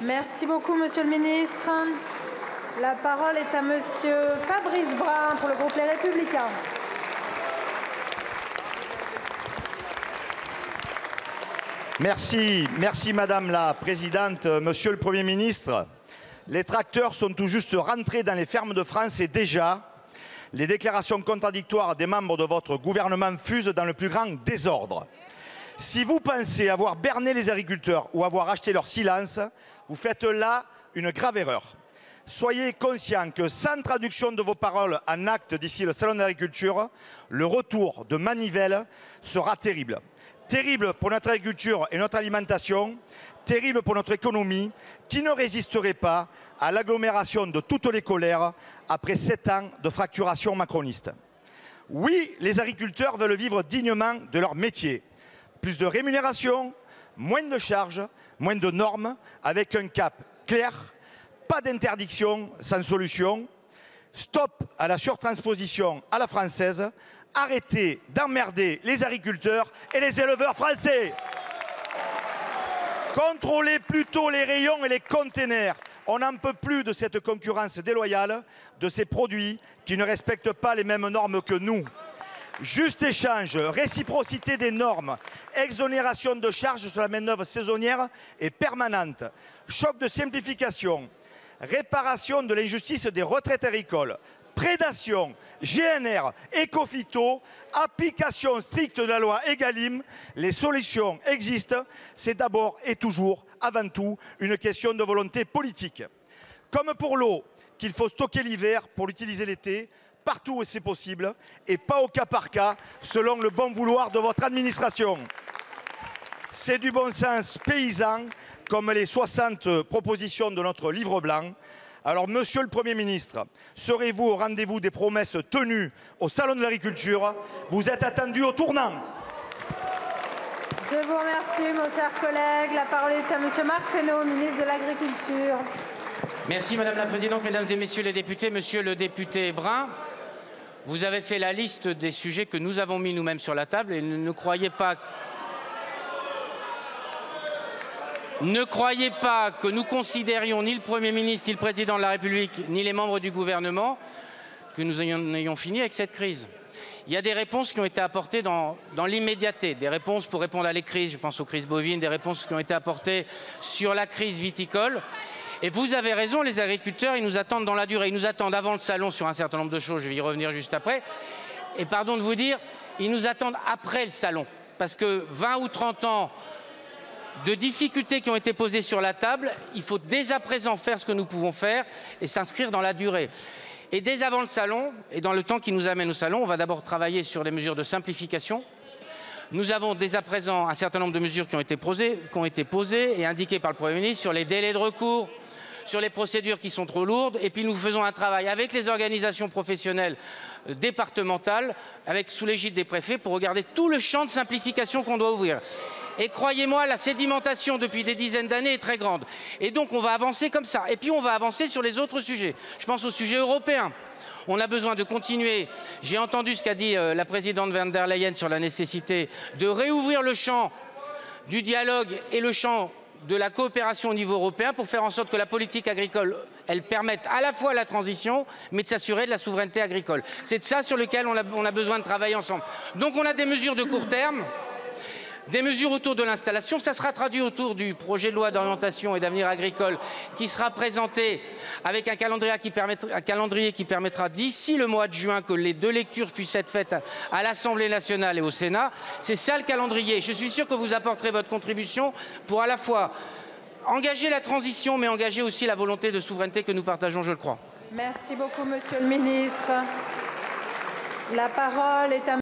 Merci beaucoup, Monsieur le Ministre. La parole est à Monsieur Fabrice Brun pour le groupe Les Républicains. Merci, merci Madame la Présidente. Monsieur le Premier ministre, les tracteurs sont tout juste rentrés dans les fermes de France et déjà, les déclarations contradictoires des membres de votre gouvernement fusent dans le plus grand désordre. Si vous pensez avoir berné les agriculteurs ou avoir acheté leur silence, vous faites là une grave erreur. Soyez conscients que sans traduction de vos paroles en actes d'ici le Salon de l'agriculture, le retour de Manivelle sera terrible. Terrible pour notre agriculture et notre alimentation, terrible pour notre économie, qui ne résisterait pas à l'agglomération de toutes les colères après sept ans de fracturation macroniste. Oui, les agriculteurs veulent vivre dignement de leur métier. Plus de rémunération, moins de charges, moins de normes, avec un cap clair, pas d'interdiction sans solution. Stop à la surtransposition à la française, arrêtez d'emmerder les agriculteurs et les éleveurs français. Contrôlez plutôt les rayons et les containers. On n'en peut plus de cette concurrence déloyale de ces produits qui ne respectent pas les mêmes normes que nous. Juste échange, réciprocité des normes, exonération de charges sur la main-d'œuvre saisonnière et permanente, choc de simplification, réparation de l'injustice des retraites agricoles, prédation, GNR, écophyto, application stricte de la loi Egalim, les solutions existent. C'est d'abord et toujours, avant tout, une question de volonté politique. Comme pour l'eau, qu'il faut stocker l'hiver pour l'utiliser l'été, partout où c'est possible, et pas au cas par cas, selon le bon vouloir de votre administration. C'est du bon sens paysan, comme les 60 propositions de notre livre blanc. Alors, Monsieur le Premier ministre, serez-vous au rendez-vous des promesses tenues au Salon de l'agriculture? Vous êtes attendu au tournant. Je vous remercie, mon cher collègue. La parole est à Monsieur Marc Fesneau, ministre de l'Agriculture. Merci Madame la Présidente, Mesdames et Messieurs les députés. Monsieur le député Brun, vous avez fait la liste des sujets que nous avons mis nous-mêmes sur la table et ne croyez pas Ne croyez pas que nous considérions ni le Premier ministre, ni le Président de la République, ni les membres du gouvernement que nous ayons, ayons fini avec cette crise. Il y a des réponses qui ont été apportées dans, dans l'immédiateté, des réponses pour répondre à les crises, je pense aux crises bovines, des réponses qui ont été apportées sur la crise viticole. Et vous avez raison, les agriculteurs, ils nous attendent dans la durée. Ils nous attendent avant le salon sur un certain nombre de choses, je vais y revenir juste après. Et pardon de vous dire, ils nous attendent après le salon. Parce que 20 ou 30 ans de difficultés qui ont été posées sur la table, il faut dès à présent faire ce que nous pouvons faire et s'inscrire dans la durée. Et dès avant le salon, et dans le temps qui nous amène au salon, on va d'abord travailler sur les mesures de simplification. Nous avons dès à présent un certain nombre de mesures qui ont été posées, qui ont été posées et indiquées par le Premier ministre sur les délais de recours, sur les procédures qui sont trop lourdes. Et puis nous faisons un travail avec les organisations professionnelles départementales, avec sous l'égide des préfets, pour regarder tout le champ de simplification qu'on doit ouvrir. Et croyez-moi, la sédimentation depuis des dizaines d'années est très grande. Et donc on va avancer comme ça. Et puis on va avancer sur les autres sujets. Je pense au sujet européen. On a besoin de continuer. J'ai entendu ce qu'a dit euh, la présidente van der Leyen sur la nécessité de réouvrir le champ du dialogue et le champ de la coopération au niveau européen pour faire en sorte que la politique agricole permette à la fois la transition mais de s'assurer de la souveraineté agricole. C'est de ça sur lequel on a, on a besoin de travailler ensemble. Donc on a des mesures de court terme des mesures autour de l'installation. Ça sera traduit autour du projet de loi d'orientation et d'avenir agricole qui sera présenté avec un calendrier qui permettra, permettra d'ici le mois de juin que les deux lectures puissent être faites à l'Assemblée nationale et au Sénat. C'est ça le calendrier. Je suis sûr que vous apporterez votre contribution pour à la fois engager la transition mais engager aussi la volonté de souveraineté que nous partageons, je le crois. Merci beaucoup, Monsieur le Ministre. La parole est à